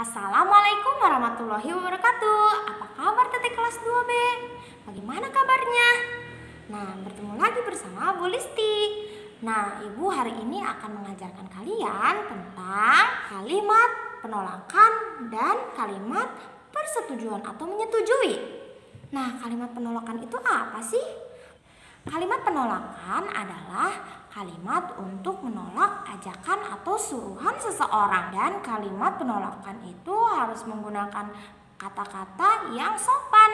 Assalamualaikum warahmatullahi wabarakatuh Apa kabar teteh kelas 2B? Bagaimana kabarnya? Nah, bertemu lagi bersama Bu Listi Nah, Ibu hari ini akan mengajarkan kalian tentang kalimat penolakan dan kalimat persetujuan atau menyetujui Nah, kalimat penolakan itu apa sih? Kalimat penolakan adalah kalimat untuk menolak ajakan atau suruhan seseorang dan kalimat penolakan itu harus menggunakan kata-kata yang sopan.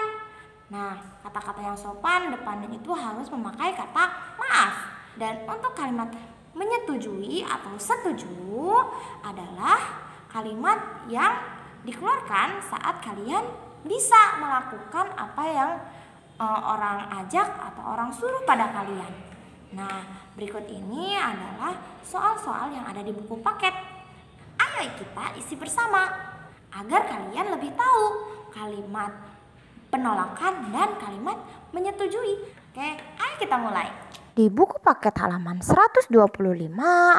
Nah, kata-kata yang sopan depannya itu harus memakai kata maaf. Dan untuk kalimat menyetujui atau setuju adalah kalimat yang dikeluarkan saat kalian bisa melakukan apa yang uh, orang ajak atau orang suruh pada kalian. Nah, berikut ini adalah soal-soal yang ada di buku paket. Ayo kita isi bersama agar kalian lebih tahu kalimat penolakan dan kalimat menyetujui. Oke, ayo kita mulai. Di buku paket halaman 125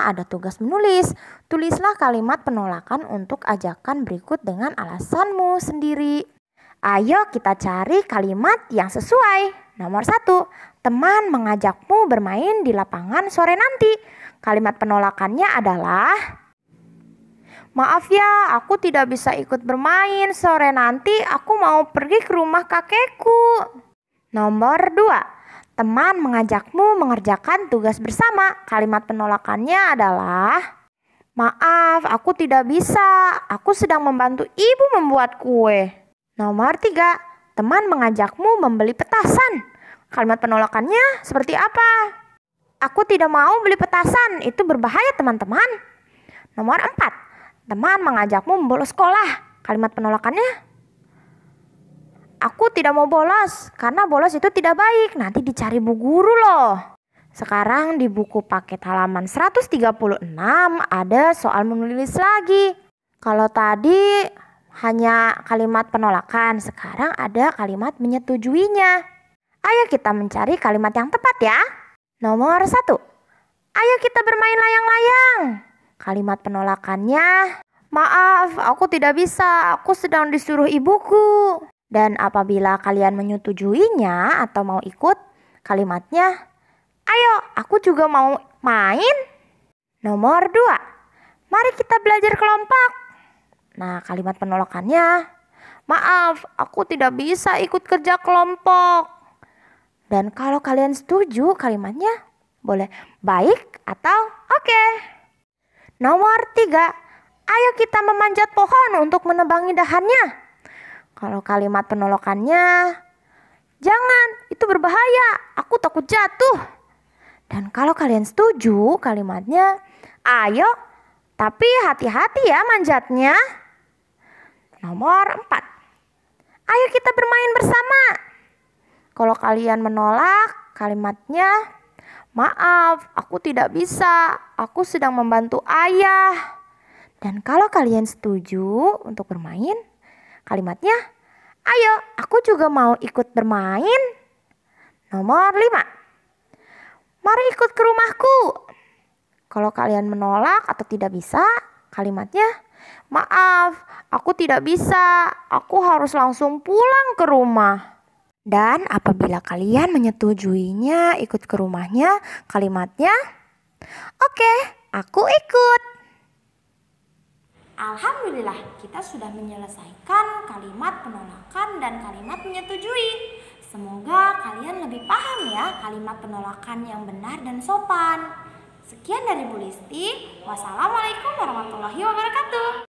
ada tugas menulis. Tulislah kalimat penolakan untuk ajakan berikut dengan alasanmu sendiri. Ayo kita cari kalimat yang sesuai. Nomor satu, teman mengajakmu bermain di lapangan sore nanti. Kalimat penolakannya adalah Maaf ya, aku tidak bisa ikut bermain sore nanti. Aku mau pergi ke rumah kakekku. Nomor dua, teman mengajakmu mengerjakan tugas bersama. Kalimat penolakannya adalah Maaf, aku tidak bisa. Aku sedang membantu ibu membuat kue. Nomor tiga, teman mengajakmu membeli petasan. Kalimat penolakannya seperti apa? Aku tidak mau beli petasan, itu berbahaya teman-teman. Nomor empat, teman mengajakmu membolos sekolah. Kalimat penolakannya, Aku tidak mau bolos, karena bolos itu tidak baik, nanti dicari bu guru loh. Sekarang di buku paket halaman 136 ada soal menulis lagi. Kalau tadi hanya kalimat penolakan, sekarang ada kalimat menyetujuinya. Ayo kita mencari kalimat yang tepat ya. Nomor satu, ayo kita bermain layang-layang. Kalimat penolakannya, maaf aku tidak bisa, aku sedang disuruh ibuku. Dan apabila kalian menyetujuinya atau mau ikut, kalimatnya, ayo aku juga mau main. Nomor dua, mari kita belajar kelompok. Nah, kalimat penolakannya, maaf, aku tidak bisa ikut kerja kelompok. Dan kalau kalian setuju kalimatnya, boleh baik atau oke. Okay. Nomor tiga, ayo kita memanjat pohon untuk menebangi dahannya. Kalau kalimat penolakannya, jangan, itu berbahaya, aku takut jatuh. Dan kalau kalian setuju kalimatnya, ayo, tapi hati-hati ya manjatnya. Nomor 4. Ayo kita bermain bersama. Kalau kalian menolak kalimatnya, maaf, aku tidak bisa. Aku sedang membantu ayah. Dan kalau kalian setuju untuk bermain, kalimatnya, ayo, aku juga mau ikut bermain. Nomor 5. Mari ikut ke rumahku. Kalau kalian menolak atau tidak bisa, kalimatnya, Maaf, aku tidak bisa. Aku harus langsung pulang ke rumah. Dan apabila kalian menyetujuinya ikut ke rumahnya, kalimatnya, Oke, aku ikut. Alhamdulillah, kita sudah menyelesaikan kalimat penolakan dan kalimat menyetujui. Semoga kalian lebih paham ya kalimat penolakan yang benar dan sopan. Sekian dari Bu Listi. Wassalamualaikum warahmatullahi wabarakatuh.